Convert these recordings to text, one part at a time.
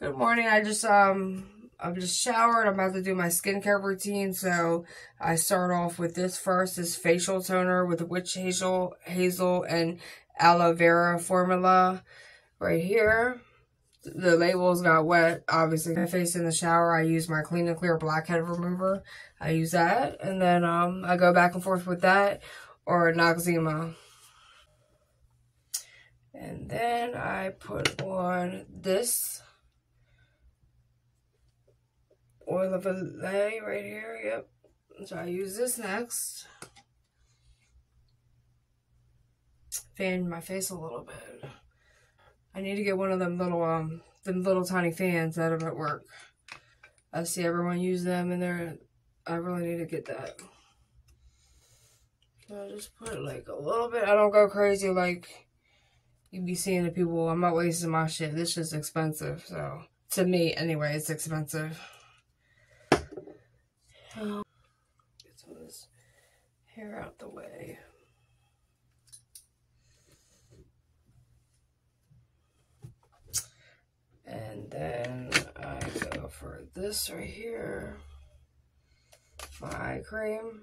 Good morning. I just um I'm just showered. I'm about to do my skincare routine. So I start off with this first, this facial toner with witch hazel hazel and aloe vera formula right here. The labels got wet, obviously. My face in the shower, I use my Clean and Clear Blackhead Remover. I use that. And then um I go back and forth with that or Noxzema. And then I put on this oil of Olay right here. Yep. So I use this next. Fan my face a little bit. I need to get one of them little um them little tiny fans that are at work. I see everyone use them and they're I really need to get that. So I just put like a little bit. I don't go crazy like you be seeing the people. I'm not wasting my shit. This is expensive. So to me anyway, it's expensive. Um, get some of this hair out the way. And then I go for this right here, my eye cream.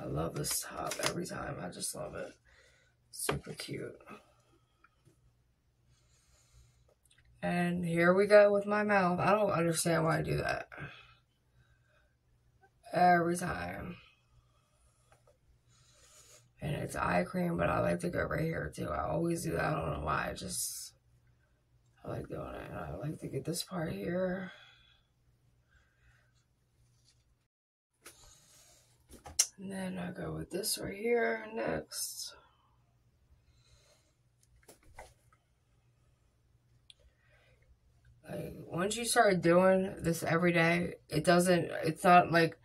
I love this top every time. I just love it. Super cute. And here we go with my mouth. I don't understand why I do that. Every time. And it's eye cream, but I like to go right here too. I always do that. I don't know why. I just, I like doing it. I like to get this part here. And then I go with this right here next. Like once you start doing this every day, it doesn't it's not like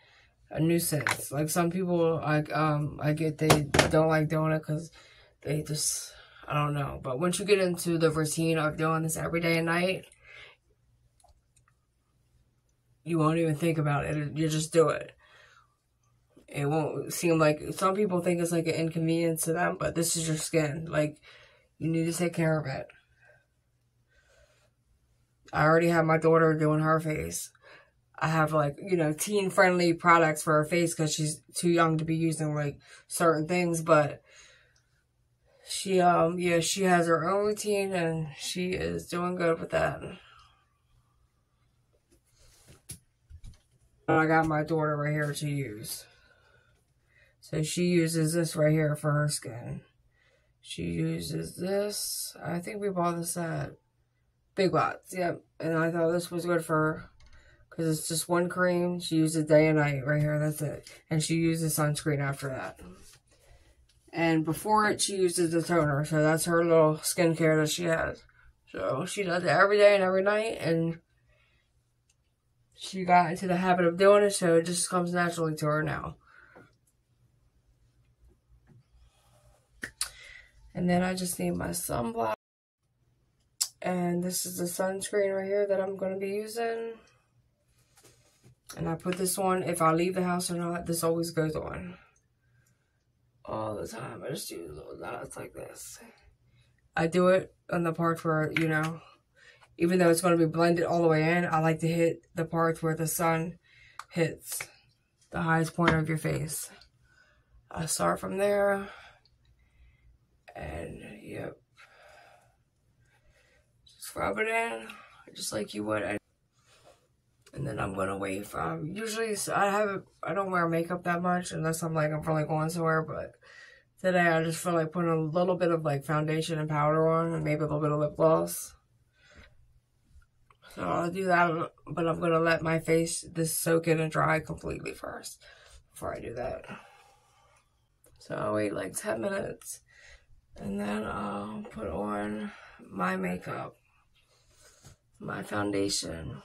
a nuisance. Like some people like um I get they don't like doing it cuz they just I don't know. But once you get into the routine of doing this every day and night, you won't even think about it. You just do it it won't seem like some people think it's like an inconvenience to them, but this is your skin. Like you need to take care of it. I already have my daughter doing her face. I have like, you know, teen friendly products for her face because she's too young to be using like certain things, but she, um, yeah, she has her own routine and she is doing good with that. I got my daughter right here to use. So she uses this right here for her skin. She uses this. I think we bought this at Big Lots. Yep. And I thought this was good for her. Because it's just one cream. She uses it day and night right here. That's it. And she uses sunscreen after that. And before it, she uses the toner. So that's her little skincare that she has. So she does it every day and every night. And she got into the habit of doing it. So it just comes naturally to her now. And then I just need my sunblock. And this is the sunscreen right here that I'm going to be using. And I put this on if I leave the house or not. This always goes on. All the time. I just do little dots like this. I do it on the parts where, you know, even though it's going to be blended all the way in, I like to hit the parts where the sun hits the highest point of your face. I start from there. And yep. Just rub it in just like you would. And then I'm gonna wait for, um, usually I have, I don't wear makeup that much unless I'm like, I'm really going somewhere, but today I just feel like putting a little bit of like foundation and powder on and maybe a little bit of lip gloss. So I'll do that, but I'm gonna let my face this soak in and dry completely first before I do that. So I'll wait like 10 minutes and then I'll put on my makeup, my foundation.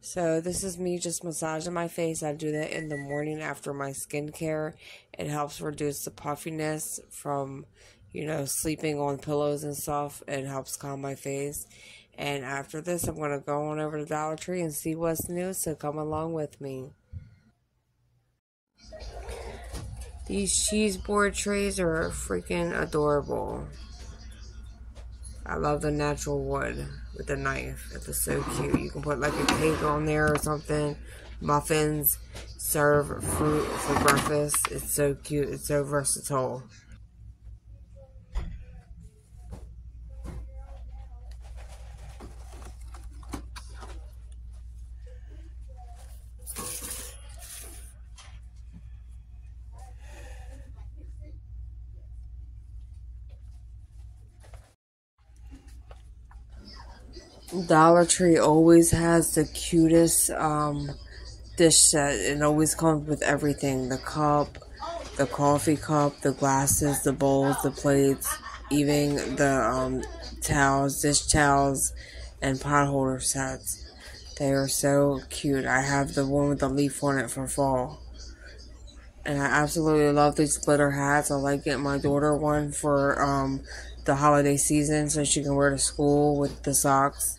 So this is me just massaging my face. I do that in the morning after my skincare. It helps reduce the puffiness from, you know, sleeping on pillows and stuff. It helps calm my face. And after this, I'm going to go on over to Dollar Tree and see what's new, so come along with me. These cheese board trays are freaking adorable. I love the natural wood with the knife. It's so cute. You can put like a cake on there or something. Muffins. Serve fruit for breakfast. It's so cute. It's so versatile. Dollar Tree always has the cutest um, dish set. It always comes with everything the cup, the coffee cup, the glasses, the bowls, the plates, even the um, towels, dish towels, and pot holder sets. They are so cute. I have the one with the leaf on it for fall. And I absolutely love these glitter hats. I like getting my daughter one for um, the holiday season so she can wear to school with the socks.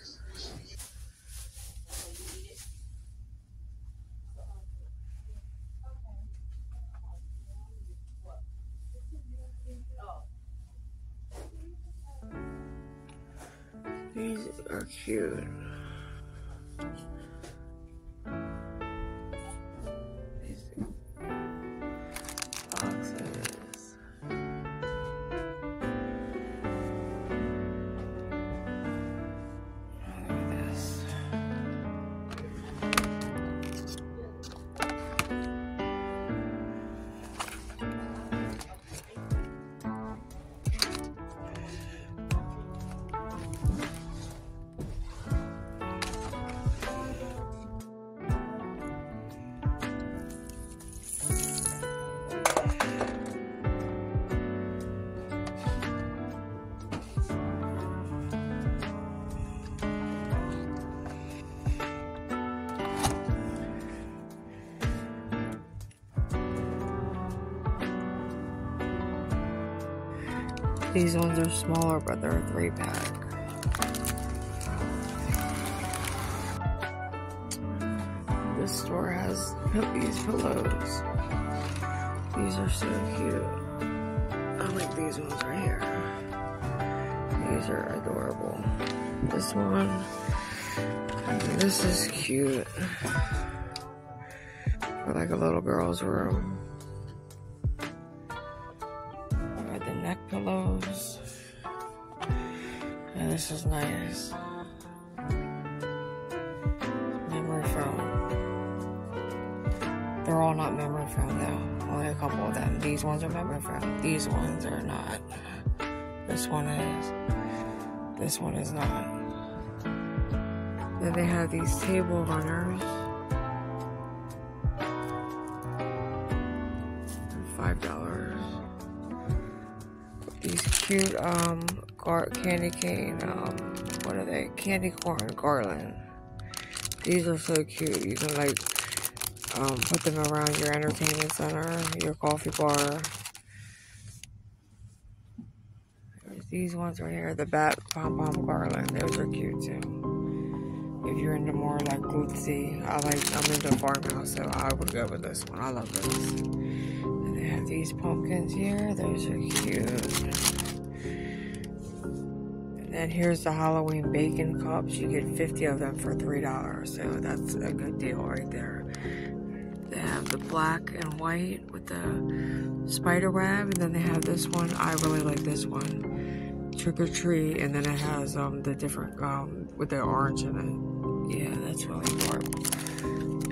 These are cute. These ones are smaller, but they're a three pack. This store has these pillows. These are so cute. I like these ones right here. These are adorable. This one, this is cute. For like a little girl's room. This is nice. Memory foam. They're all not memory foam though. Only a couple of them. These ones are memory foam. These ones are not. This one is. This one is not. Then they have these table runners. Five dollars these cute um gar candy cane um what are they? Candy corn garland. These are so cute. You can like um put them around your entertainment center your coffee bar. There's these ones right here the bat pom pom garland. Those are cute too. If you're into more like glitzy i like i'm into farmhouse so i would go with this one. I love this. And they have these pumpkins here. Those are cute. And then here's the Halloween bacon cups. You get 50 of them for $3. So that's a good deal right there. They have the black and white with the spider web. And then they have this one. I really like this one. Trick or treat. And then it has um, the different, um, with the orange in it. Yeah, that's really cool.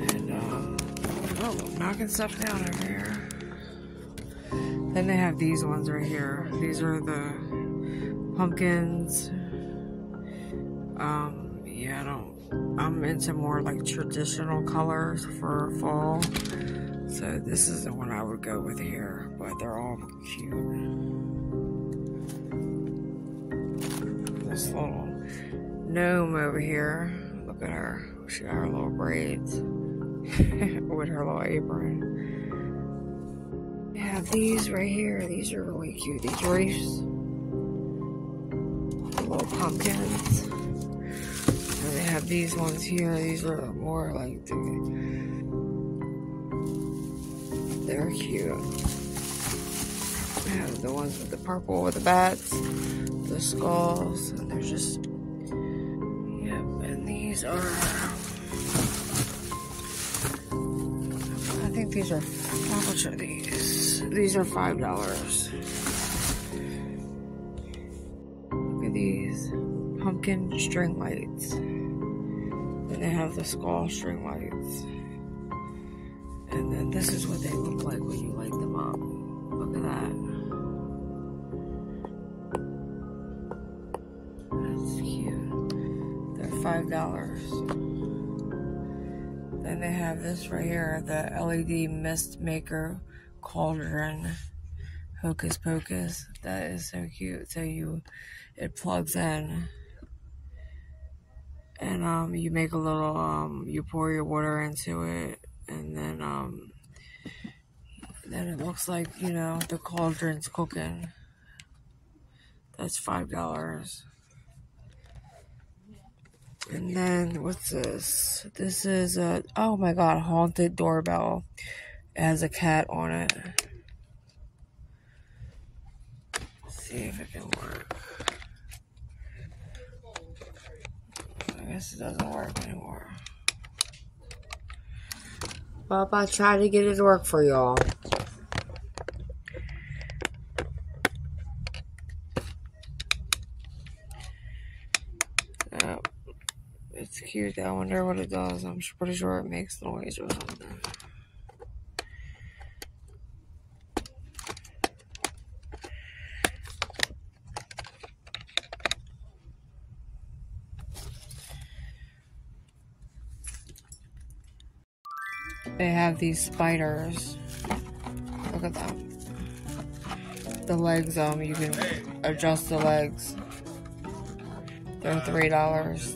And, um, oh, knocking stuff down over here. Then they have these ones right here. These are the pumpkins. Um, yeah, I don't, I'm into more like traditional colors for fall. So this is the one I would go with here, but they're all cute. This little gnome over here. Look at her. She got her little braids with her little apron We have these right here. These are really cute. These reefs. Little pumpkins. And they have these ones here. These are more like the, they're cute. I have the ones with the purple with the bats, the skulls, and they're just yep. And these are I think these are how much are these? These are five dollars. These pumpkin string lights. Then they have the skull string lights. And then this is what they look like when you light them up. Look at that. That's cute. They're five dollars. Then they have this right here, the LED mist maker cauldron hocus pocus. That is so cute. So you it plugs in. And um, you make a little um, you pour your water into it and then um, then it looks like you know the cauldron's cooking. That's five dollars. And then what's this? This is a oh my god haunted doorbell. It has a cat on it. Let's see if it can work I guess it doesn't work anymore. Well, I tried to get it to work for y'all. Yep. It's cute. I wonder what it does. I'm pretty sure it makes noise or something. They have these spiders. Look at them. The legs, um, you can adjust the legs. They're three dollars,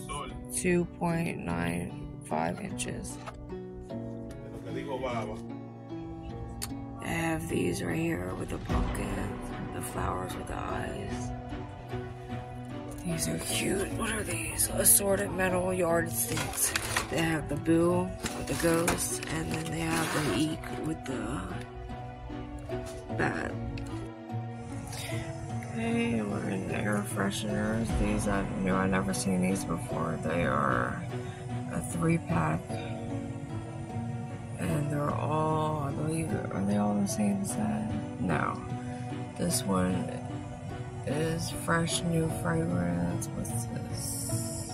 two point nine five inches. I have these right here with the pumpkins, the flowers with the eyes. These are cute. What are these? Assorted metal yard yardsticks. They have the boo the ghost, and then they have the eek with the bat. Okay, we're in air fresheners. These I knew I never seen these before. They are a three pack, and they're all I believe are they all the same set? No, this one is fresh new fragrance. What's this?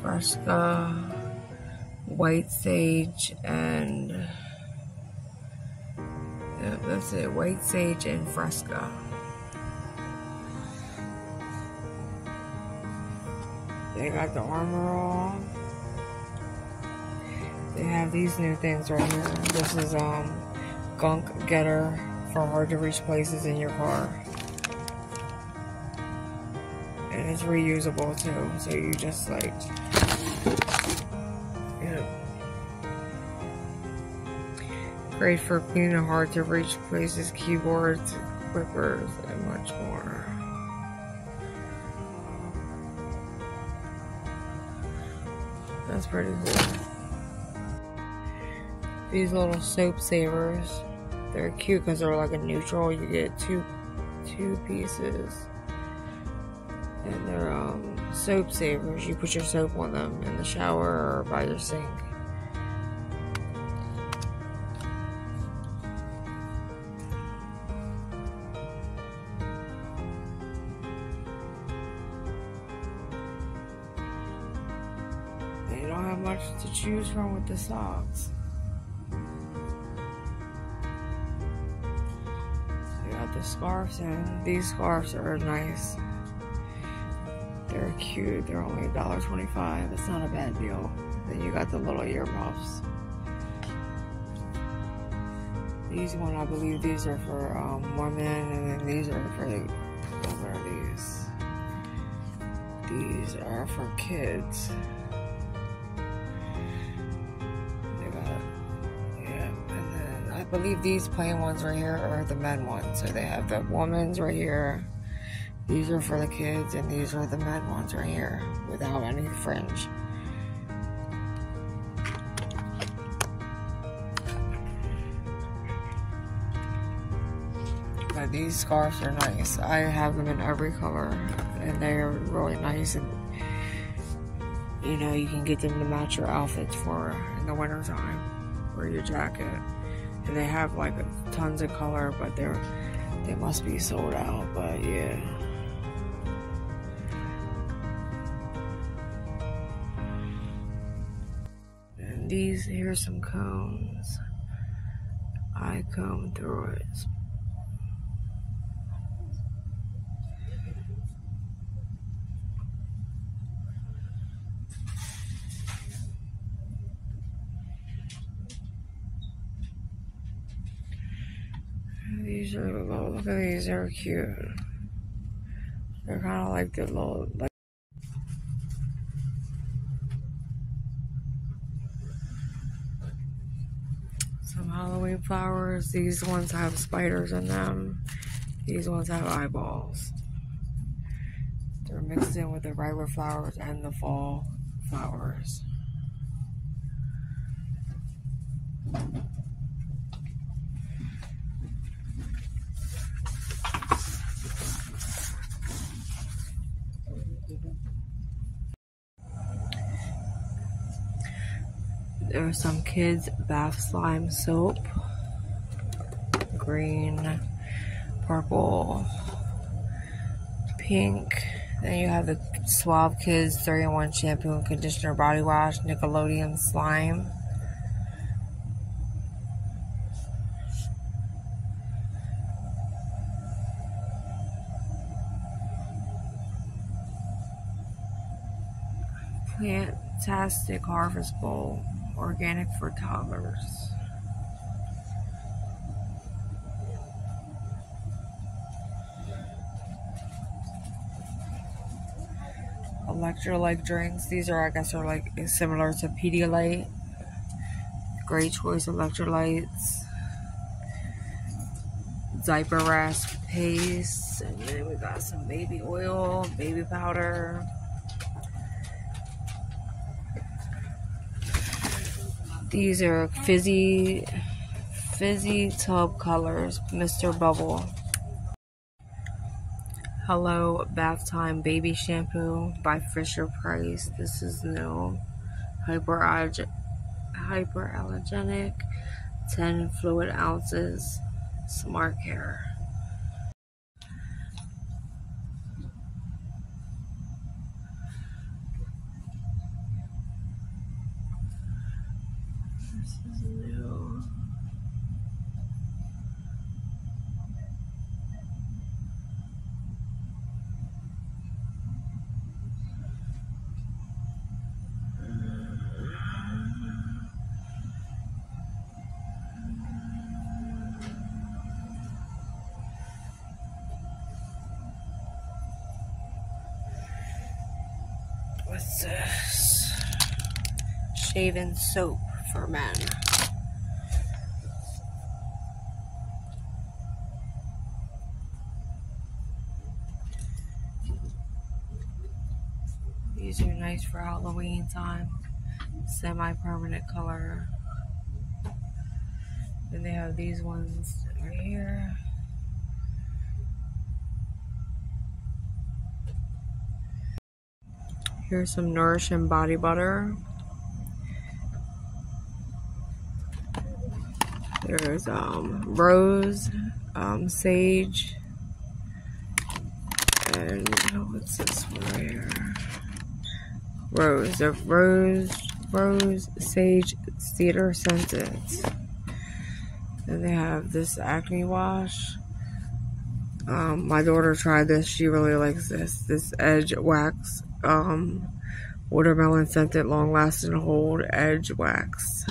Fresca, white sage, and yeah, that's it. White sage and Fresca. They got the armor all. They have these new things right here. This is um gunk getter for hard to reach places in your car and it's reusable too. So you just like, yeah. Great for cleaning hard to reach places, keyboards, clippers, and much more. That's pretty cool. These little soap savers, they're cute because they're like a neutral. You get two, two pieces and they're um, soap savers. You put your soap on them in the shower or by your sink. They don't have much to choose from with the socks. They got the scarves and these scarves are nice. They're cute. They're only $1.25. It's not a bad deal. Then you got the little earmuffs. These one, I believe these are for um, women, and then these are for the, what are these? These are for kids. They got, yeah, and then I believe these plain ones right here are the men ones. So they have the women's right here. These are for the kids and these are the med ones right here without any fringe. But these scarves are nice. I have them in every color and they're really nice and you know you can get them to match your outfits for in the winter time or your jacket. And they have like tons of color but they're they must be sold out but yeah. These here's some cones. I comb through it. These are little, look at these, they're cute. They're kind of like the little, like flowers. These ones have spiders in them. These ones have eyeballs. They're mixed in with the regular flowers and the fall flowers. There's some kids bath slime soap. Green, purple, pink. Then you have the Suave Kids 3-in-1 shampoo and conditioner body wash, Nickelodeon slime. Fantastic Harvest Bowl organic for toddlers. Electrolyte drinks. These are, I guess, are like similar to Pedialyte. Great choice electrolytes. Diaper rasp paste. And then we got some baby oil, baby powder. These are fizzy, fizzy tub colors, Mr. Bubble. Hello Bath Time Baby Shampoo by Fisher Price. This is new. Hyperallergenic, hyperallergenic 10 fluid ounces, smart care. This? Shaving soap for men. These are nice for Halloween time. Semi-permanent color. Then they have these ones right here. Here's some Nourishing Body Butter. There's um, rose, um, sage, and what's this one here? Rose. Rose, rose, sage, cedar scented. Then they have this acne wash. Um, my daughter tried this. She really likes this. This Edge Wax um, watermelon scented long lasting hold edge wax.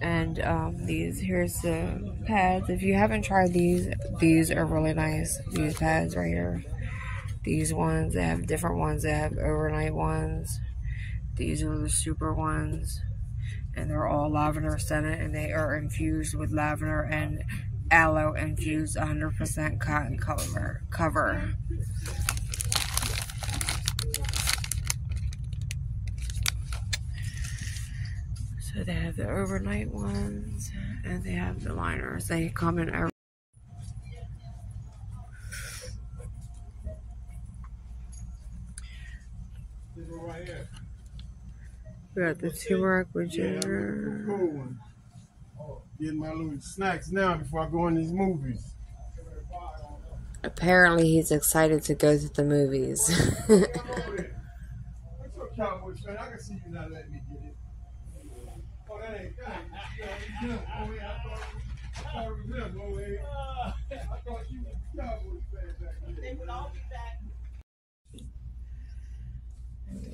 And um, these here's the pads. If you haven't tried these, these are really nice. These pads right here. These ones, they have different ones. They have overnight ones. These are the super ones and they're all lavender scented, and they are infused with lavender and aloe infused 100% cotton cover. cover. So they have the overnight ones, and they have the liners. They come in every We got the turmeric with ginger. Getting my little snacks now before I go in these movies. Apparently, he's excited to go to the movies. Cowboys fan. I can see you not letting me get it. Oh, that ain't that. Ain't, that oh, I thought, I thought it was him. I thought you was a Cowboys fan back then. They would all be back.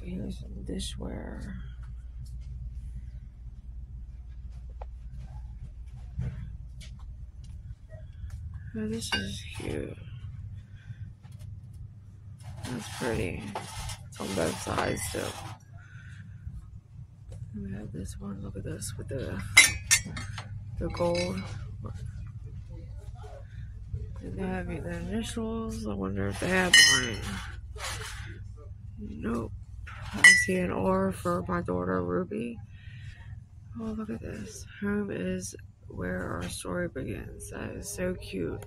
Here's some dishware. Oh, this is cute. That's pretty. It's on both sides too. We have this one. Look at this with the the gold. Did they have the initials? I wonder if they have mine. Nope. I see an R for my daughter Ruby. Oh, look at this. Home is where our story begins. That is so cute.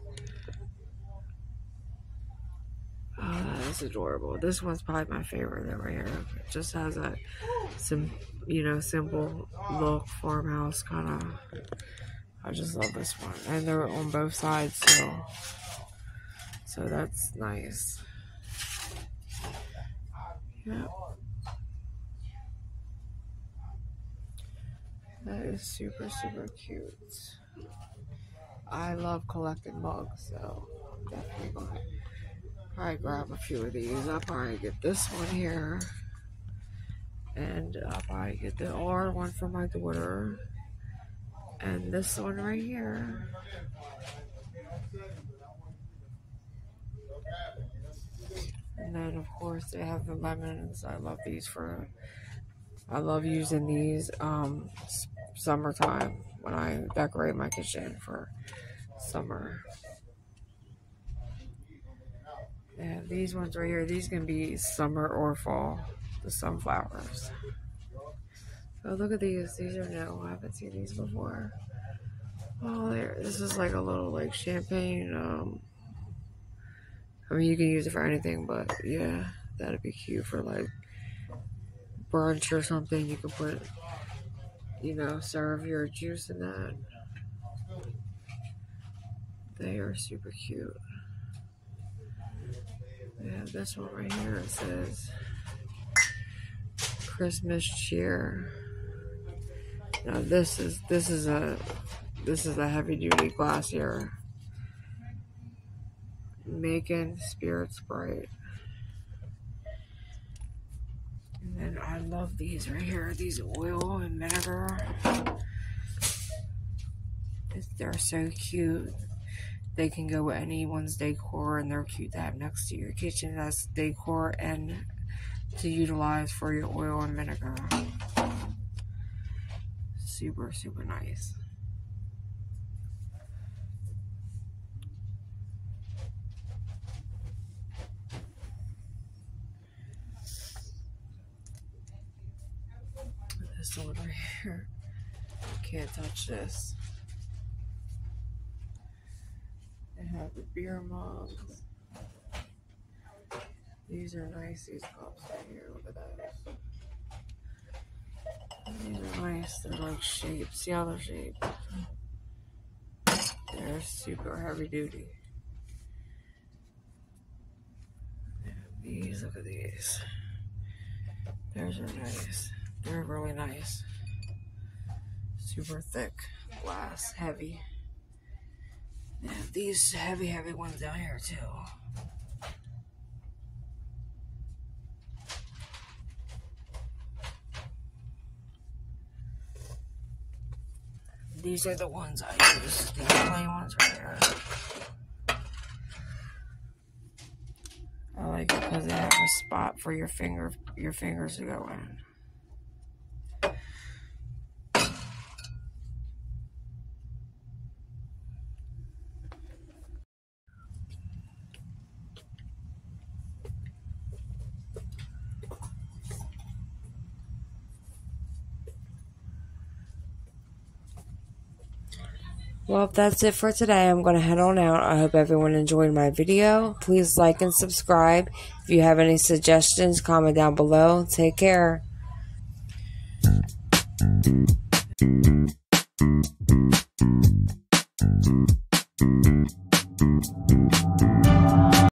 Oh, that is adorable. This one's probably my favorite over here. It just has that some you know, simple look, farmhouse kind of. I just love this one. And they're on both sides too. So that's nice. Yeah. That is super, super cute. I love collecting mugs, so definitely going probably grab a few of these. I'll probably get this one here. And I'll probably get the R one for my daughter. And this one right here. And then, of course, they have the lemons. I love these for. I love using these um, summertime when I decorate my kitchen for summer. And these ones right here, these can be summer or fall, the sunflowers. Oh, look at these. These are new. I haven't seen these before. Oh, there. This is like a little like champagne. Um, I mean, you can use it for anything, but yeah, that'd be cute for like brunch or something. You can put you know, serve your juice in that. They are super cute. They have this one right here. It says Christmas cheer. Now this is this is a this is a heavy duty glass here. Making spirits bright. And I love these right here, these oil and vinegar. They're so cute. They can go with anyone's decor and they're cute to have next to your kitchen as decor and to utilize for your oil and vinegar. Super, super nice. this one right here. Can't touch this. They have the beer mugs. These are nice, these cups right here. Look at those. These are nice. They're like shapes. See how they're shaped? They're super heavy duty. these, look at these. Those are nice. They're really nice. Super thick glass, heavy. These heavy, heavy ones down here too. These are the ones I use, these plain ones right here. I like it because they have a spot for your finger, your fingers to go in. Well, that's it for today, I'm going to head on out. I hope everyone enjoyed my video. Please like and subscribe. If you have any suggestions, comment down below. Take care.